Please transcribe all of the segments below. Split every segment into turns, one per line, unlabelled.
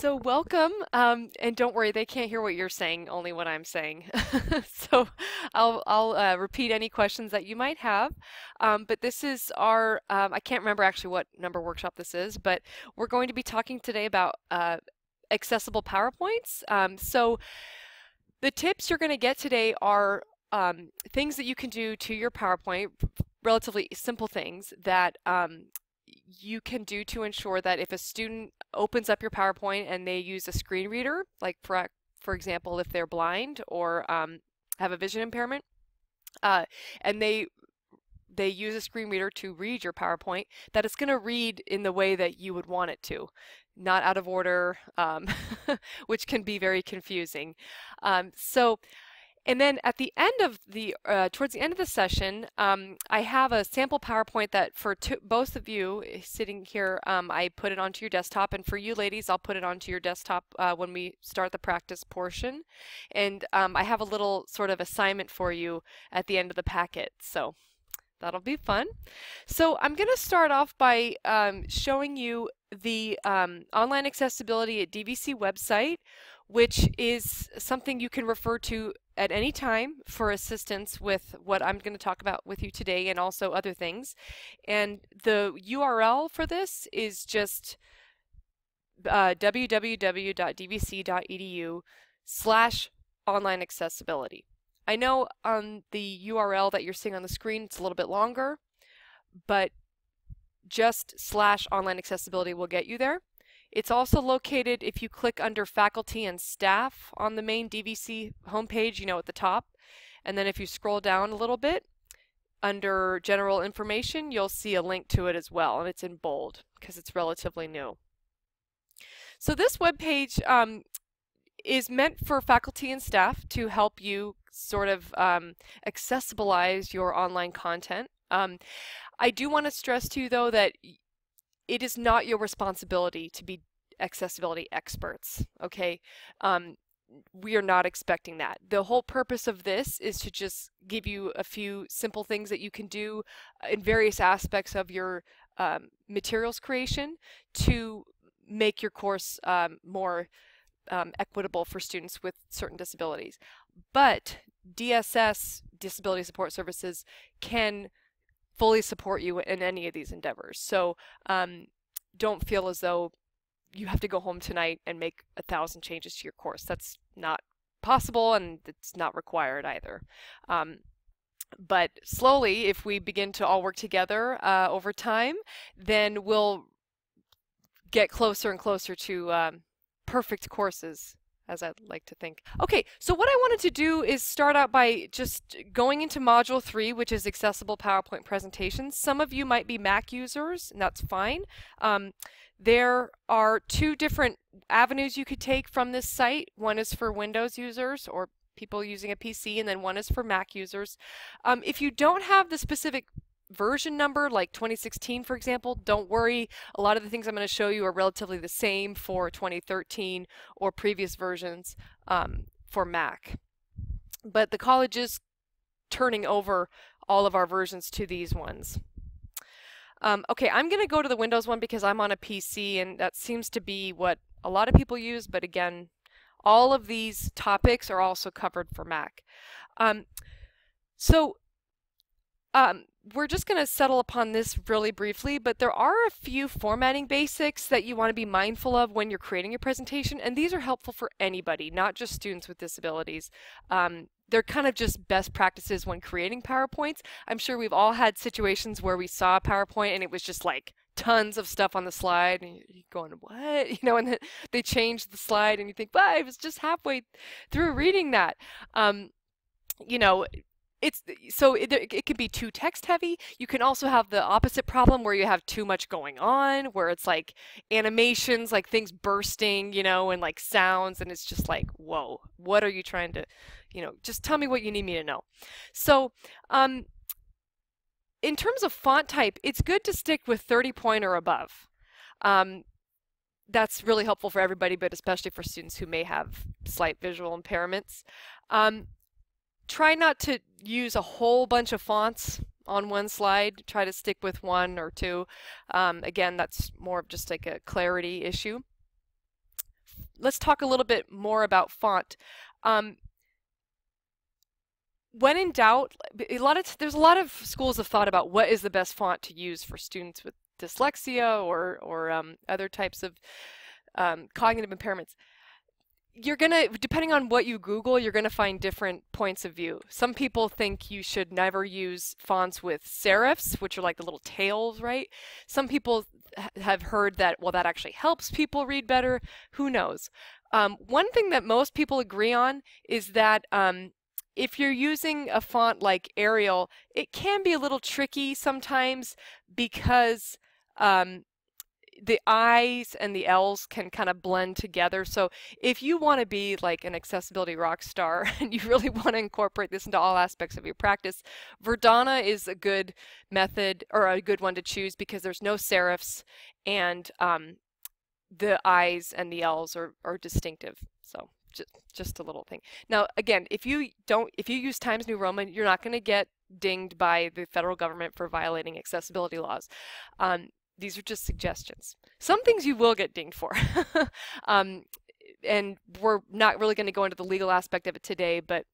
So welcome, um, and don't worry, they can't hear what you're saying, only what I'm saying. so I'll, I'll uh, repeat any questions that you might have. Um, but this is our, um, I can't remember actually what number workshop this is, but we're going to be talking today about uh, accessible PowerPoints. Um, so the tips you're going to get today are um, things that you can do to your PowerPoint, relatively simple things that um, you can do to ensure that if a student opens up your PowerPoint and they use a screen reader, like for, for example, if they're blind or um, have a vision impairment, uh, and they they use a screen reader to read your PowerPoint, that it's going to read in the way that you would want it to, not out of order, um, which can be very confusing. Um, so and then at the end of the, uh, towards the end of the session, um, I have a sample PowerPoint that for both of you eh, sitting here, um, I put it onto your desktop. And for you ladies, I'll put it onto your desktop uh, when we start the practice portion. And um, I have a little sort of assignment for you at the end of the packet. So that'll be fun. So I'm going to start off by um, showing you the um, online accessibility at DVC website, which is something you can refer to at any time for assistance with what I'm going to talk about with you today and also other things. And the URL for this is just uh, www.dvc.edu slash online accessibility. I know on the URL that you're seeing on the screen it's a little bit longer, but just slash online accessibility will get you there. It's also located if you click under faculty and staff on the main DVC homepage, you know, at the top. And then if you scroll down a little bit, under general information, you'll see a link to it as well, and it's in bold because it's relatively new. So this webpage um, is meant for faculty and staff to help you sort of um, accessibilize your online content. Um, I do want to stress to you though that it is not your responsibility to be accessibility experts, okay? Um, we are not expecting that. The whole purpose of this is to just give you a few simple things that you can do uh, in various aspects of your um, materials creation to make your course um, more um, equitable for students with certain disabilities. But DSS, Disability Support Services, can fully support you in any of these endeavors. So um, don't feel as though you have to go home tonight and make a thousand changes to your course. That's not possible and it's not required either. Um, but slowly, if we begin to all work together uh, over time, then we'll get closer and closer to um, perfect courses as I'd like to think. Okay, so what I wanted to do is start out by just going into Module 3, which is Accessible PowerPoint Presentations. Some of you might be Mac users, and that's fine. Um, there are two different avenues you could take from this site. One is for Windows users or people using a PC, and then one is for Mac users. Um, if you don't have the specific version number, like 2016, for example, don't worry. A lot of the things I'm going to show you are relatively the same for 2013 or previous versions um, for Mac. But the college is turning over all of our versions to these ones. Um, okay, I'm going to go to the Windows one because I'm on a PC and that seems to be what a lot of people use, but again, all of these topics are also covered for Mac. Um, so um, we're just going to settle upon this really briefly, but there are a few formatting basics that you want to be mindful of when you're creating your presentation, and these are helpful for anybody, not just students with disabilities. Um, they're kind of just best practices when creating PowerPoints. I'm sure we've all had situations where we saw a PowerPoint and it was just like tons of stuff on the slide, and you're going, what? You know, and then they changed the slide, and you think, well, I was just halfway through reading that. Um, you know, it's so it, it can be too text heavy. You can also have the opposite problem where you have too much going on, where it's like animations, like things bursting, you know, and like sounds, and it's just like, whoa, what are you trying to, you know, just tell me what you need me to know. So, um, in terms of font type, it's good to stick with 30 point or above. Um, that's really helpful for everybody, but especially for students who may have slight visual impairments. Um, try not to use a whole bunch of fonts on one slide. Try to stick with one or two. Um, again, that's more of just like a clarity issue. let's talk a little bit more about font. Um, when in doubt, a lot of there's a lot of schools have thought about what is the best font to use for students with dyslexia or or um, other types of um, cognitive impairments you're gonna depending on what you google you're gonna find different points of view. Some people think you should never use fonts with serifs which are like the little tails right? Some people have heard that well that actually helps people read better. Who knows? Um, one thing that most people agree on is that um, if you're using a font like arial it can be a little tricky sometimes because um, the I's and the L's can kind of blend together. So if you want to be like an accessibility rock star and you really want to incorporate this into all aspects of your practice, Verdana is a good method or a good one to choose because there's no serifs and um, the I's and the L's are, are distinctive. So just, just a little thing. Now, again, if you don't, if you use Times New Roman, you're not going to get dinged by the federal government for violating accessibility laws. Um, these are just suggestions. Some things you will get dinged for. um, and we're not really going to go into the legal aspect of it today, but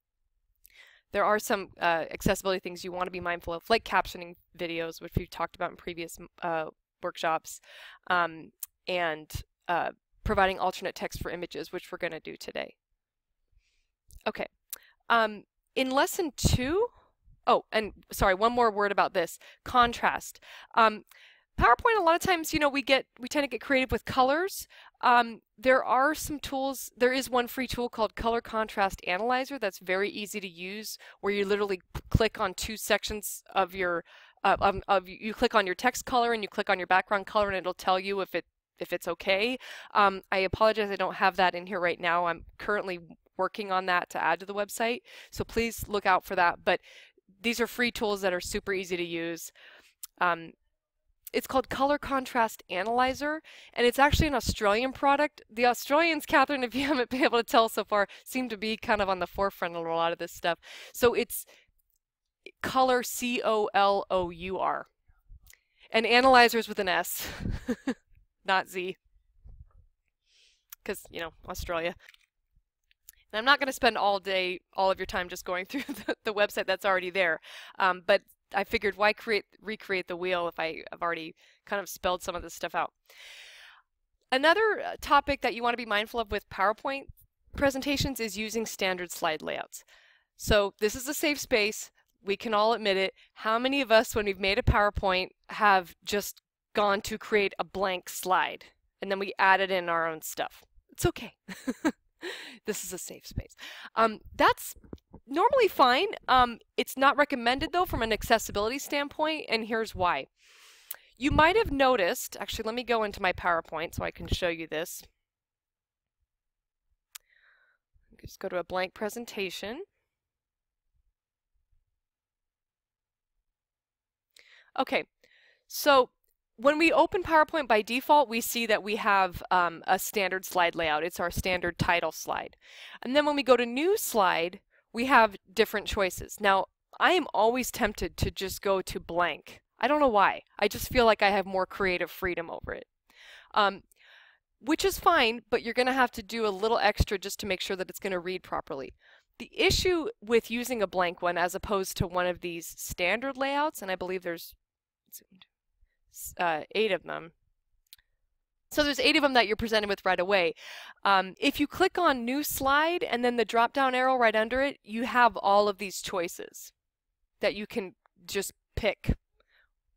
there are some uh, accessibility things you want to be mindful of, like captioning videos, which we've talked about in previous uh, workshops, um, and uh, providing alternate text for images, which we're going to do today. Okay. Um, in lesson two, oh, and sorry, one more word about this, contrast. Um, PowerPoint, a lot of times, you know, we get we tend to get creative with colors. Um, there are some tools. There is one free tool called Color Contrast Analyzer that's very easy to use, where you literally click on two sections of your uh, of, of you click on your text color and you click on your background color, and it'll tell you if it if it's okay. Um, I apologize, I don't have that in here right now. I'm currently working on that to add to the website, so please look out for that. But these are free tools that are super easy to use. Um, it's called Color Contrast Analyzer, and it's actually an Australian product. The Australians, Catherine, if you haven't been able to tell so far, seem to be kind of on the forefront of a lot of this stuff. So it's color C O L O U R. And analyzers with an S, not Z. Because, you know, Australia. And I'm not going to spend all day, all of your time just going through the, the website that's already there. Um, but I figured why create recreate the wheel if I have already kind of spelled some of this stuff out. Another uh, topic that you want to be mindful of with PowerPoint presentations is using standard slide layouts. So this is a safe space. We can all admit it. How many of us, when we've made a PowerPoint, have just gone to create a blank slide and then we added in our own stuff? It's okay. this is a safe space. Um, that's normally fine. Um, it's not recommended though from an accessibility standpoint, and here's why. You might have noticed, actually let me go into my PowerPoint so I can show you this. Just go to a blank presentation. Okay, so when we open PowerPoint by default, we see that we have um, a standard slide layout. It's our standard title slide. And then when we go to new slide, we have different choices. Now, I am always tempted to just go to blank. I don't know why. I just feel like I have more creative freedom over it. Um, which is fine, but you're going to have to do a little extra just to make sure that it's going to read properly. The issue with using a blank one as opposed to one of these standard layouts, and I believe there's uh, eight of them. So there's eight of them that you're presented with right away. Um, if you click on new slide and then the drop down arrow right under it, you have all of these choices that you can just pick.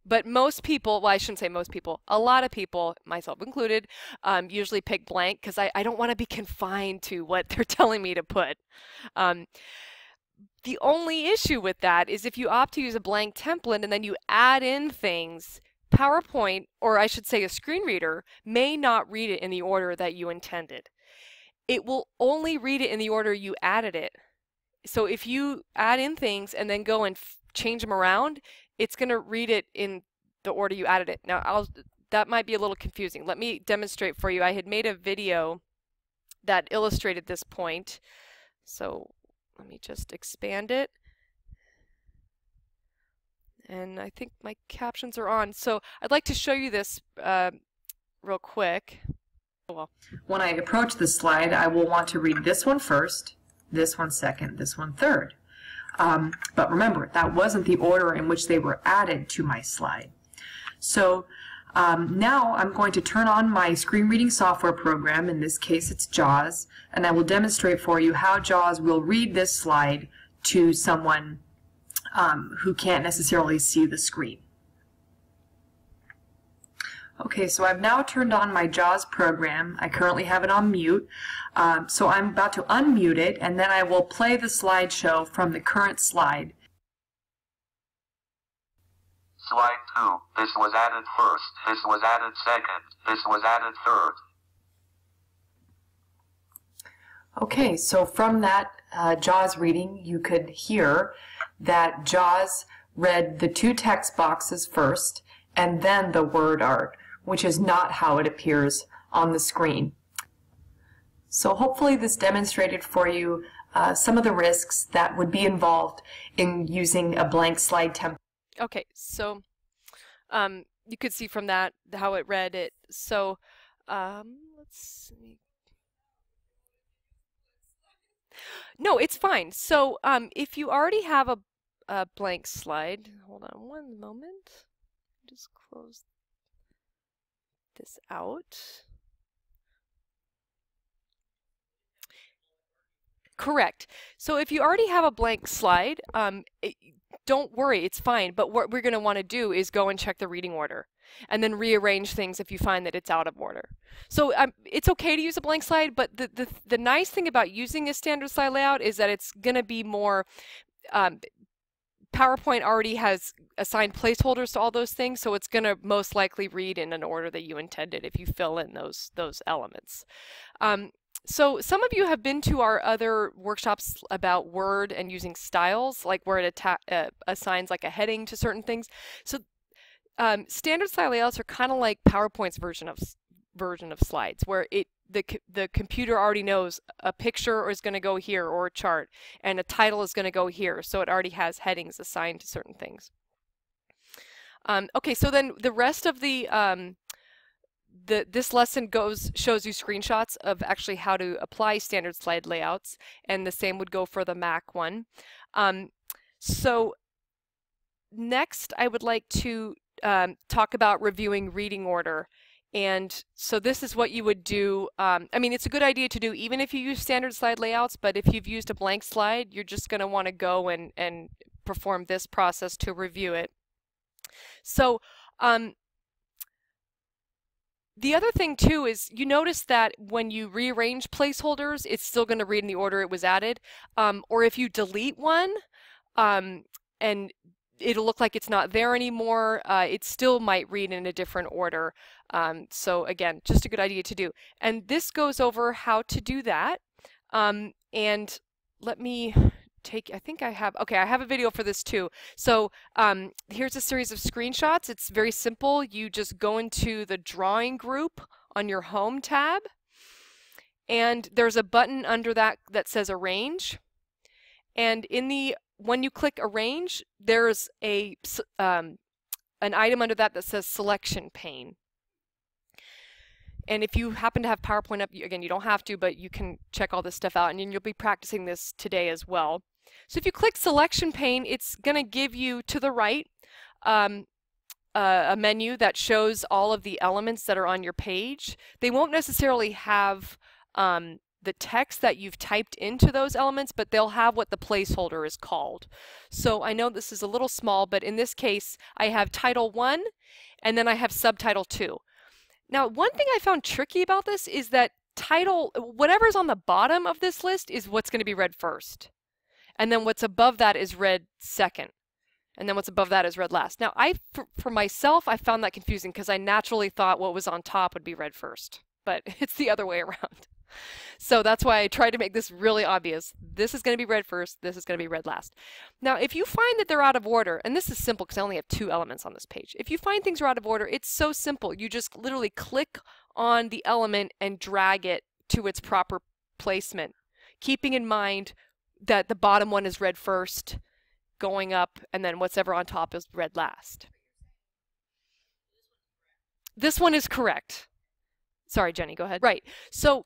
But most people, well, I shouldn't say most people, a lot of people, myself included, um, usually pick blank because I, I don't want to be confined to what they're telling me to put. Um, the only issue with that is if you opt to use a blank template and then you add in things, PowerPoint, or I should say a screen reader, may not read it in the order that you intended. It will only read it in the order you added it. So if you add in things and then go and change them around, it's going to read it in the order you added it. Now, I'll, that might be a little confusing. Let me demonstrate for you. I had made a video that illustrated this point. So let me just expand it and I think my captions are on. So I'd like to show you this uh, real quick. Well.
When I approach this slide, I will want to read this one first, this one second, this one third. Um, but remember, that wasn't the order in which they were added to my slide. So um, now I'm going to turn on my screen reading software program, in this case it's JAWS, and I will demonstrate for you how JAWS will read this slide to someone um, who can't necessarily see the screen. Okay, so I've now turned on my JAWS program. I currently have it on mute. Um, so I'm about to unmute it, and then I will play the slideshow from the current slide.
Slide 2. This was added first. This was added second. This was added third.
Okay, so from that uh, JAWS reading, you could hear that JAWS read the two text boxes first and then the word art, which is not how it appears on the screen. So hopefully this demonstrated for you uh, some of the risks that would be involved in using a blank slide template.
Okay, so um, you could see from that how it read it. So um, let's see. No, it's fine. So um, if you already have a, a blank slide, hold on one moment. Just close this out. Correct. So if you already have a blank slide, um, it, don't worry, it's fine. But what we're going to want to do is go and check the reading order and then rearrange things if you find that it's out of order. So um, it's okay to use a blank slide, but the, the, the nice thing about using a standard slide layout is that it's going to be more um, PowerPoint already has assigned placeholders to all those things, so it's going to most likely read in an order that you intended if you fill in those those elements. Um, so some of you have been to our other workshops about Word and using styles, like where it uh, assigns like a heading to certain things. So um, standard style layouts are kind of like PowerPoint's version of version of slides, where it the the computer already knows a picture is going to go here or a chart, and a title is going to go here, so it already has headings assigned to certain things. Um, okay, so then the rest of the um, the, this lesson goes shows you screenshots of actually how to apply standard slide layouts, and the same would go for the Mac one. Um, so next, I would like to um, talk about reviewing reading order. And so this is what you would do. Um, I mean, it's a good idea to do even if you use standard slide layouts, but if you've used a blank slide, you're just going to want to go and, and perform this process to review it. So um, the other thing too is you notice that when you rearrange placeholders, it's still going to read in the order it was added. Um, or if you delete one um, and it'll look like it's not there anymore, uh, it still might read in a different order. Um, so again, just a good idea to do. And this goes over how to do that. Um, and let me take, I think I have, okay, I have a video for this too. So um, here's a series of screenshots. It's very simple. You just go into the drawing group on your home tab and there's a button under that that says arrange. And in the, when you click arrange, there's a, um, an item under that that says selection pane. And if you happen to have PowerPoint up, again, you don't have to, but you can check all this stuff out, and you'll be practicing this today as well. So if you click selection pane, it's going to give you to the right um, uh, a menu that shows all of the elements that are on your page. They won't necessarily have um, the text that you've typed into those elements, but they'll have what the placeholder is called. So I know this is a little small, but in this case, I have title one, and then I have subtitle two. Now, one thing I found tricky about this is that title, whatever's on the bottom of this list is what's going to be read first and then what's above that is read second and then what's above that is read last. Now, I for, for myself, I found that confusing because I naturally thought what was on top would be read first, but it's the other way around. So that's why I tried to make this really obvious. This is going to be read first, this is going to be read last. Now, if you find that they're out of order, and this is simple because I only have two elements on this page. If you find things are out of order, it's so simple. You just literally click on the element and drag it to its proper placement, keeping in mind that the bottom one is read first, going up, and then what's ever on top is read last. This one is correct. sorry, Jenny, go ahead. Right. So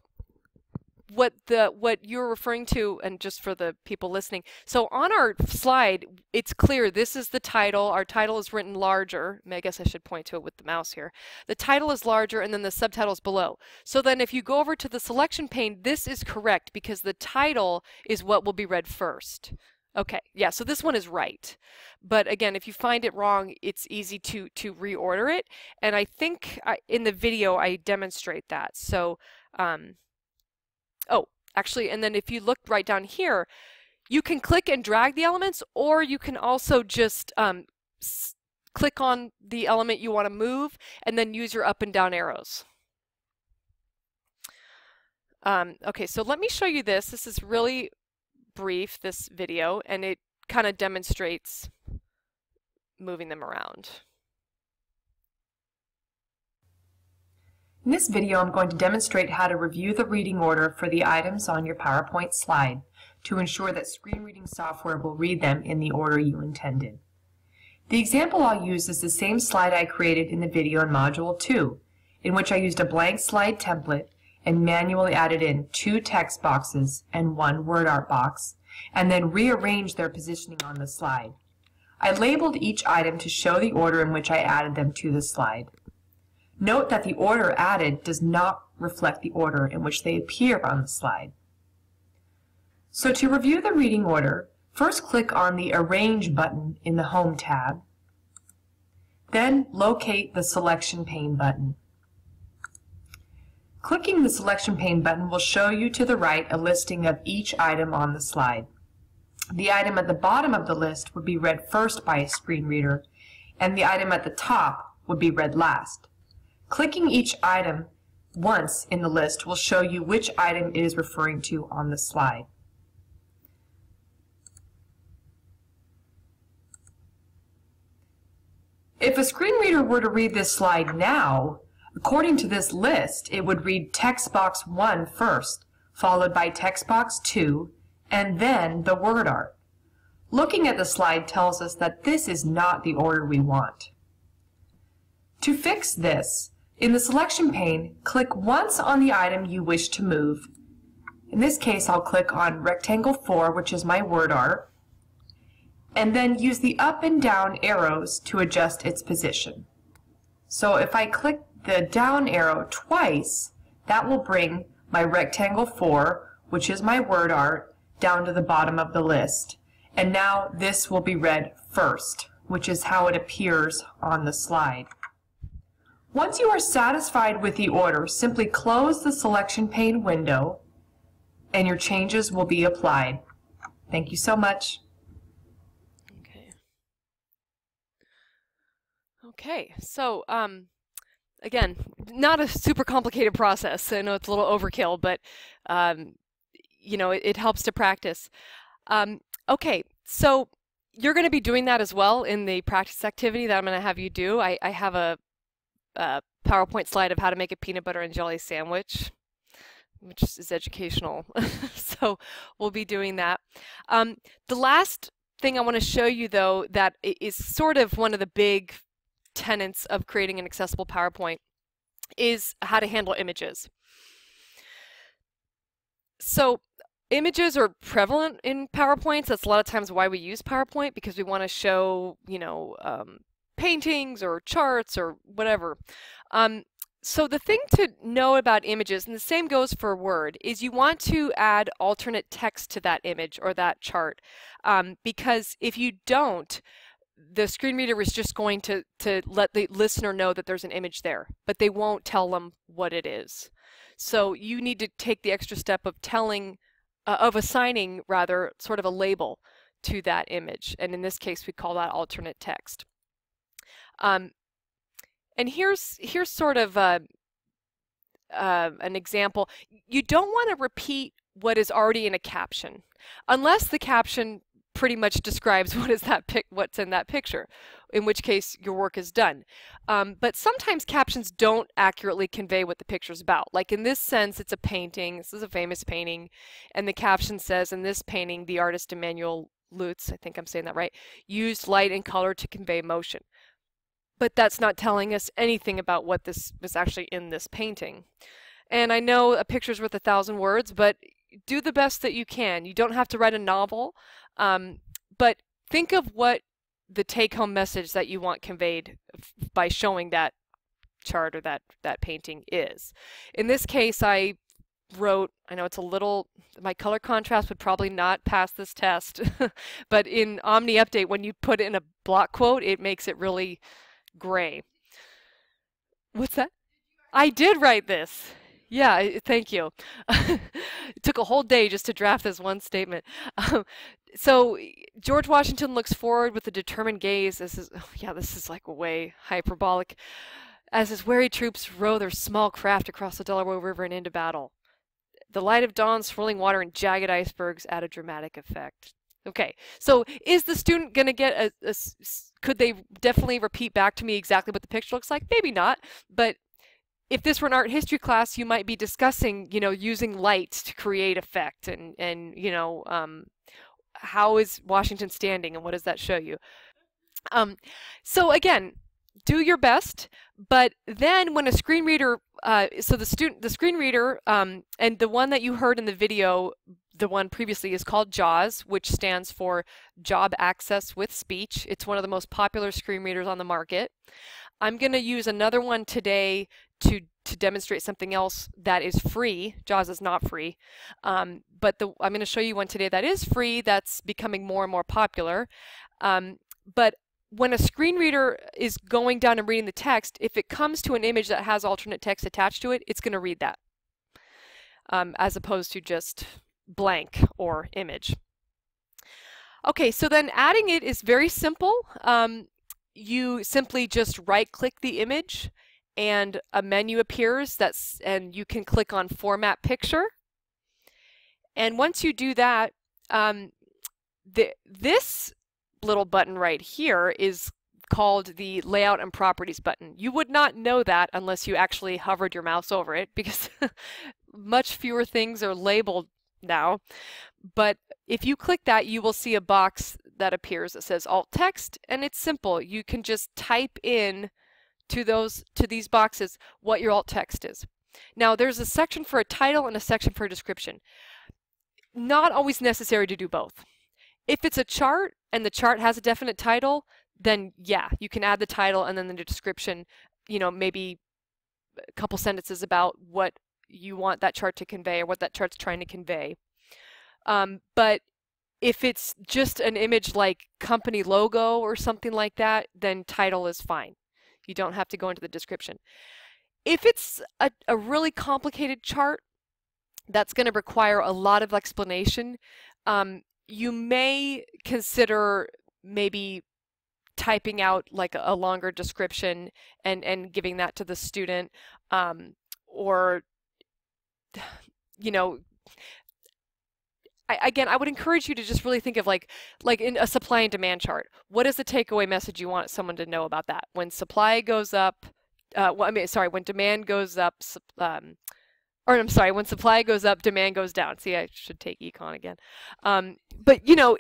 what the what you're referring to and just for the people listening. So on our slide it's clear this is the title. Our title is written larger. I guess i should point to it with the mouse here. The title is larger and then the subtitle is below. So then if you go over to the selection pane this is correct because the title is what will be read first. Okay yeah so this one is right. But again if you find it wrong it's easy to to reorder it. And i think I, in the video i demonstrate that. So um, Oh, actually, and then if you look right down here, you can click and drag the elements, or you can also just um, click on the element you want to move and then use your up and down arrows. Um, okay, so let me show you this. This is really brief, this video, and it kind of demonstrates moving them around.
In this video, I'm going to demonstrate how to review the reading order for the items on your PowerPoint slide to ensure that screen reading software will read them in the order you intended. The example I'll use is the same slide I created in the video in Module 2, in which I used a blank slide template and manually added in two text boxes and one word art box, and then rearranged their positioning on the slide. I labeled each item to show the order in which I added them to the slide. Note that the order added does not reflect the order in which they appear on the slide. So to review the reading order, first click on the Arrange button in the Home tab, then locate the Selection pane button. Clicking the Selection pane button will show you to the right a listing of each item on the slide. The item at the bottom of the list would be read first by a screen reader, and the item at the top would be read last. Clicking each item once in the list will show you which item it is referring to on the slide. If a screen reader were to read this slide now, according to this list, it would read text box 1 first, followed by text box 2, and then the word art. Looking at the slide tells us that this is not the order we want. To fix this, in the selection pane, click once on the item you wish to move. In this case, I'll click on rectangle 4, which is my word art, and then use the up and down arrows to adjust its position. So if I click the down arrow twice, that will bring my rectangle 4, which is my word art, down to the bottom of the list. And now this will be read first, which is how it appears on the slide. Once you are satisfied with the order, simply close the selection pane window and your changes will be applied. Thank you so much.
Okay. Okay, so um, again, not a super complicated process. I know it's a little overkill, but um, you know, it, it, helps to practice. Um, okay, so you're going to be doing that as well in the practice activity that I'm going to have you do. I, I have a uh, PowerPoint slide of how to make a peanut butter and jelly sandwich, which is educational. so we'll be doing that. Um, the last thing I want to show you, though, that is sort of one of the big tenets of creating an accessible PowerPoint is how to handle images. So images are prevalent in PowerPoints. That's a lot of times why we use PowerPoint because we want to show, you know, um, paintings or charts or whatever. Um, so the thing to know about images, and the same goes for Word, is you want to add alternate text to that image or that chart. Um, because if you don't, the screen reader is just going to, to let the listener know that there's an image there, but they won't tell them what it is. So you need to take the extra step of telling, uh, of assigning rather, sort of a label to that image. And in this case, we call that alternate text. Um, and here's here's sort of a, uh, an example. You don't want to repeat what is already in a caption, unless the caption pretty much describes what is that pic what's in that picture, in which case your work is done. Um, but sometimes captions don't accurately convey what the picture is about. Like in this sense, it's a painting. This is a famous painting, and the caption says, "In this painting, the artist Emmanuel Lutz, I think I'm saying that right, used light and color to convey motion." But that's not telling us anything about what this was actually in this painting. and I know a picture's worth a thousand words, but do the best that you can. You don't have to write a novel, um, but think of what the take-home message that you want conveyed by showing that chart or that that painting is. In this case, I wrote, I know it's a little, my color contrast would probably not pass this test, but in OmniUpdate, when you put in a block quote, it makes it really gray. What's that? I did write this. Yeah, thank you. it took a whole day just to draft this one statement. Um, so George Washington looks forward with a determined gaze. This is, oh, yeah, this is like way hyperbolic. As his wary troops row their small craft across the Delaware River and into battle. The light of dawn, swirling water, and jagged icebergs add a dramatic effect. Okay, so is the student going to get a, a, could they definitely repeat back to me exactly what the picture looks like? Maybe not, but if this were an art history class, you might be discussing, you know, using light to create effect and, and you know, um, how is Washington standing and what does that show you? Um, so again, do your best, but then when a screen reader, uh, so the student, the screen reader, um, and the one that you heard in the video, the one previously is called JAWS, which stands for Job Access with Speech. It's one of the most popular screen readers on the market. I'm going to use another one today to to demonstrate something else that is free. JAWS is not free, um, but the, I'm going to show you one today that is free. That's becoming more and more popular. Um, but when a screen reader is going down and reading the text, if it comes to an image that has alternate text attached to it, it's going to read that, um, as opposed to just blank or image. Okay, so then adding it is very simple. Um, you simply just right click the image and a menu appears that's and you can click on format picture and once you do that um, the, this little button right here is called the layout and properties button. You would not know that unless you actually hovered your mouse over it because much fewer things are labeled now. But if you click that, you will see a box that appears that says alt text and it's simple. You can just type in to those to these boxes what your alt text is. Now there's a section for a title and a section for a description. Not always necessary to do both. If it's a chart and the chart has a definite title, then yeah, you can add the title and then the description, you know, maybe a couple sentences about what you want that chart to convey or what that chart's trying to convey. Um, but if it's just an image like company logo or something like that, then title is fine. You don't have to go into the description. If it's a, a really complicated chart that's going to require a lot of explanation, um, you may consider maybe typing out like a, longer description and, and giving that to the student um, or you know I, again, I would encourage you to just really think of like, like in a supply and demand chart. What is the takeaway message you want someone to know about that? When supply goes up, uh, well, I mean, sorry, when demand goes up, um, or I'm sorry, when supply goes up, demand goes down. See, I should take econ again. Um, but you know,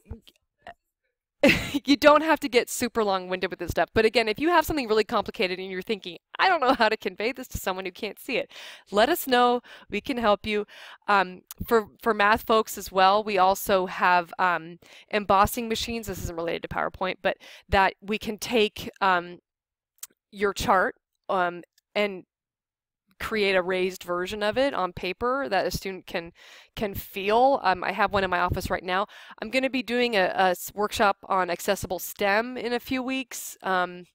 you don't have to get super long-winded with this stuff. But again, if you have something really complicated and you're thinking, I don't know how to convey this to someone who can't see it, let us know. We can help you. Um, for, for math folks as well, we also have um, embossing machines. This isn't related to PowerPoint, but that we can take um, your chart um, and create a raised version of it on paper that a student can can feel. Um, I have one in my office right now. I'm going to be doing a, a, workshop on accessible STEM in a few weeks. Um,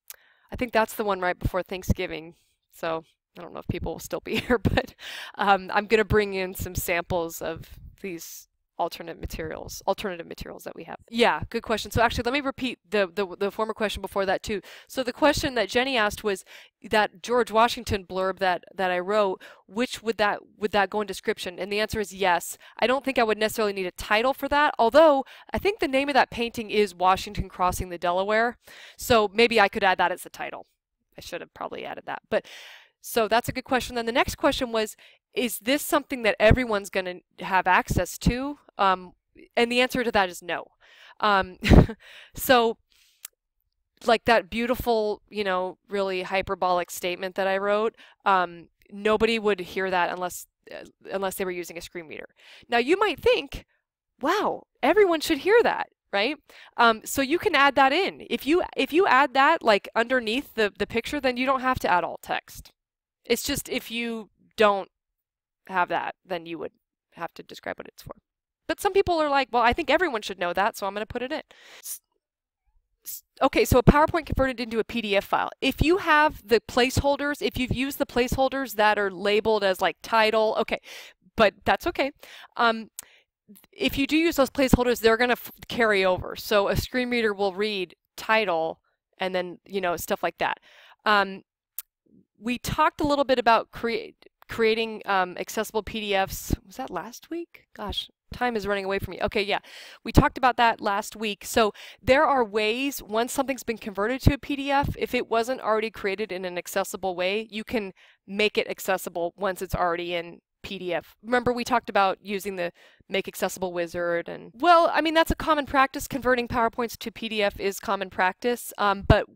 I think that's the one right before Thanksgiving. So I don't know if people will still be here, but um, I'm going to bring in some samples of these alternate materials, alternative materials that we have? Yeah, good question. So actually, let me repeat the, the, the former question before that too. So the question that Jenny asked was that George Washington blurb that that I wrote, which would that would that go in description? And the answer is yes. I don't think I would necessarily need a title for that, although I think the name of that painting is Washington Crossing the Delaware. So maybe I could add that as a title. I should have probably added that. But so that's a good question. Then the next question was, is this something that everyone's going to have access to? Um, and the answer to that is no. Um, so, like that beautiful, you know, really hyperbolic statement that I wrote, um, nobody would hear that unless uh, unless they were using a screen reader. Now you might think, wow, everyone should hear that, right? Um, so you can add that in. If you if you add that like underneath the the picture, then you don't have to add alt text. It's just if you don't have that, then you would have to describe what it's for. But some people are like, well, I think everyone should know that, so I'm going to put it in. Okay, so a PowerPoint converted into a PDF file. If you have the placeholders, if you've used the placeholders that are labeled as like title, okay, but that's okay. Um, if you do use those placeholders, they're going to carry over. So a screen reader will read title and then, you know, stuff like that. Um, we talked a little bit about create, creating um, accessible PDFs. Was that last week? Gosh, time is running away from me. Okay, yeah. We talked about that last week. So there are ways, once something's been converted to a PDF, if it wasn't already created in an accessible way, you can make it accessible once it's already in PDF. Remember we talked about using the make accessible wizard and well, I mean that's a common practice. Converting PowerPoints to PDF is common practice. Um, but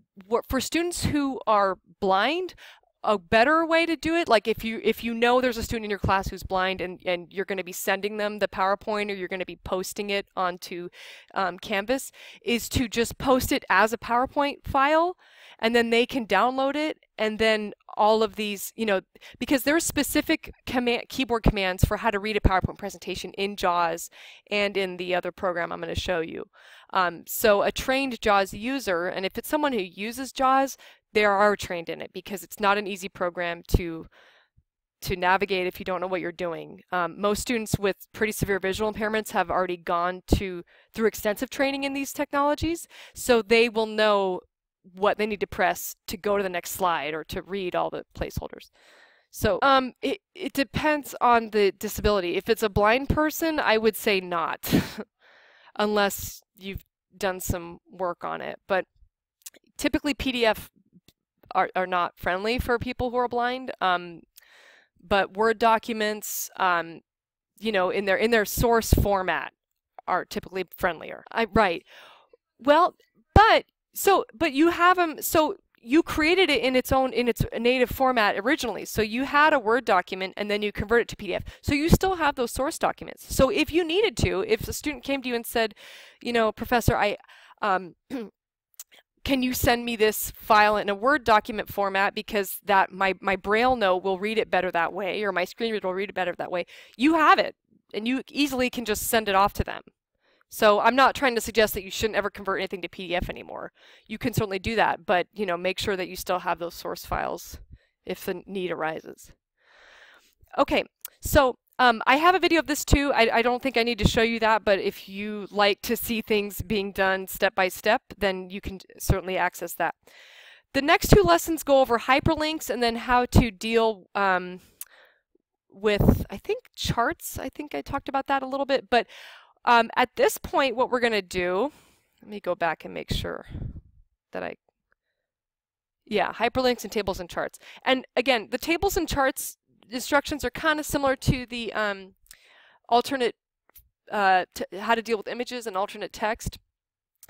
for students who are blind, a better way to do it? Like if you if you know there's a student in your class who's blind and and you're going to be sending them the powerpoint or you're going to be posting it onto um, canvas is to just post it as a powerpoint file and then they can download it and then all of these you know because there's specific command keyboard commands for how to read a powerpoint presentation in jaws and in the other program i'm going to show you. Um, so a trained jaws user and if it's someone who uses jaws they are trained in it because it's not an easy program to to navigate if you don't know what you're doing. Um, most students with pretty severe visual impairments have already gone to through extensive training in these technologies, so they will know what they need to press to go to the next slide or to read all the placeholders. So um, it, it depends on the disability. If it's a blind person, I would say not, unless you've done some work on it. But typically PDF are, are not friendly for people who are blind. Um, but Word documents, um, you know, in their in their source format, are typically friendlier. I right. Well, but so but you have them. So you created it in its own in its native format originally. So you had a Word document and then you convert it to PDF. So you still have those source documents. So if you needed to, if a student came to you and said, you know, professor, I um, can you send me this file in a Word document format because that my, my BrailleNote will read it better that way or my screen reader will read it better that way. You have it and you easily can just send it off to them. So I'm not trying to suggest that you shouldn't ever convert anything to PDF anymore. You can certainly do that, but you know, make sure that you still have those source files if the need arises. Okay, so um, I have a video of this too. I, I, don't think I need to show you that, but if you like to see things being done step by step, then you can certainly access that. The next two lessons go over hyperlinks and then how to deal um, with, I think, charts. I think I talked about that a little bit. But um, at this point, what we're going to do, let me go back and make sure that I, yeah, hyperlinks and tables and charts. And again, the tables and charts instructions are kind of similar to the um, alternate, uh, how to deal with images and alternate text.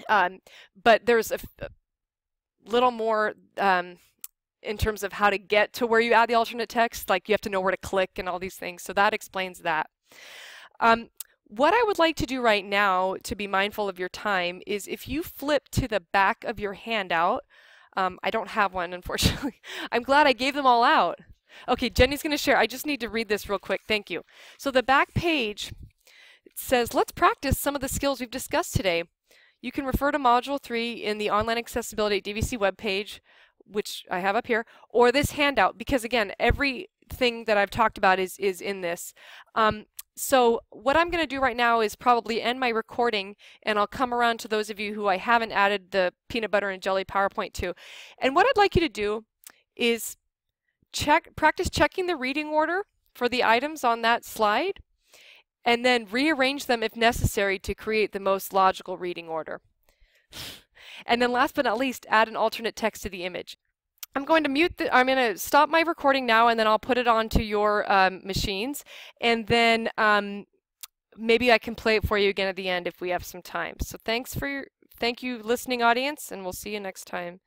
Um, but there's a, little more um, in terms of how to get to where you add the alternate text. Like you have to know where to click and all these things. So that explains that. Um, what I would like to do right now to be mindful of your time is if you flip to the back of your handout, um, I don't have one, unfortunately. I'm glad I gave them all out. Okay, Jenny's going to share. I just need to read this real quick. Thank you. So the back page says, let's practice some of the skills we've discussed today. You can refer to Module 3 in the Online Accessibility at DVC webpage, which I have up here, or this handout, because again, everything that I've talked about is, is in this. Um, so what I'm going to do right now is probably end my recording and I'll come around to those of you who I haven't added the peanut butter and jelly PowerPoint to. And what I'd like you to do is check practice checking the reading order for the items on that slide and then rearrange them if necessary to create the most logical reading order. And then last but not least, add an alternate text to the image. I'm going to mute the, I'm going to stop my recording now and then I'll put it onto your um, machines and then um, maybe I can play it for you again at the end if we have some time. So thanks for your, thank you listening audience and we'll see you next time.